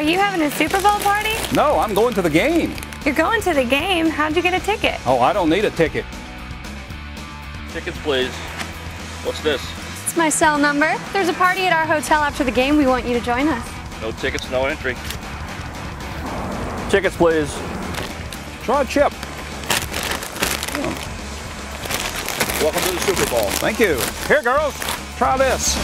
Are you having a Super Bowl party? No, I'm going to the game. You're going to the game. How'd you get a ticket? Oh, I don't need a ticket. Tickets, please. What's this? It's my cell number. There's a party at our hotel after the game. We want you to join us. No tickets, no entry. Tickets, please. Try a chip. Welcome to the Super Bowl. Thank you. Here, girls, try this.